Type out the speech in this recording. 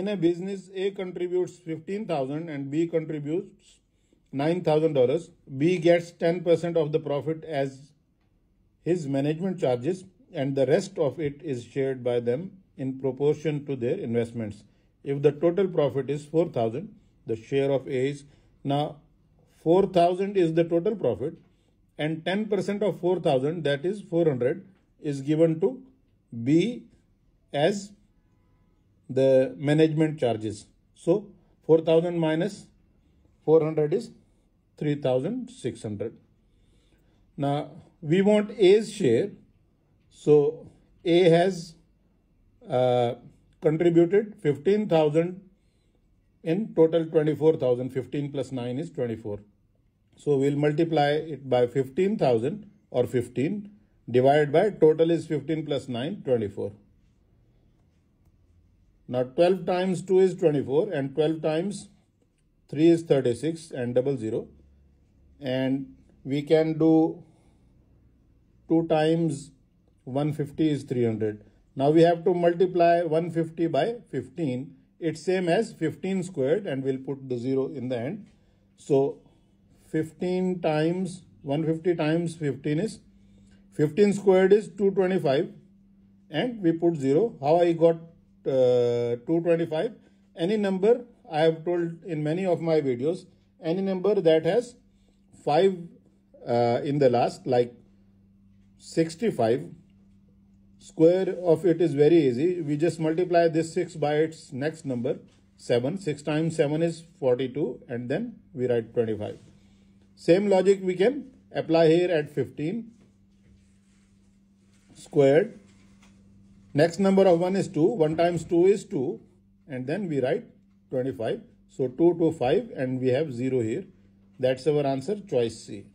in a business A contributes 15,000 and B contributes $9,000. B gets 10% of the profit as his management charges and the rest of it is shared by them in proportion to their investments. If the total profit is 4,000, the share of A is now 4,000 is the total profit and 10% of 4,000 that is 400 is given to B as the management charges. So 4000 minus 400 is 3600. Now we want A's share. So A has uh, contributed 15,000 in total 24,000. 15 plus 9 is 24. So we'll multiply it by 15,000 or 15 divided by total is 15 plus 9, 24. Now 12 times 2 is 24 and 12 times 3 is 36 and double 0 and we can do 2 times 150 is 300. Now we have to multiply 150 by 15. It's same as 15 squared and we'll put the 0 in the end. So 15 times 150 times 15 is 15 squared is 225 and we put 0. How I got 225? Any number I have told in many of my videos, any number that has 5 uh, in the last like 65 square of it is very easy. We just multiply this 6 by its next number 7. 6 times 7 is 42 and then we write 25. Same logic we can apply here at 15 squared. Next number of 1 is 2. 1 times 2 is 2 and then we write 25. So 2 to 5 and we have 0 here. That's our answer choice C.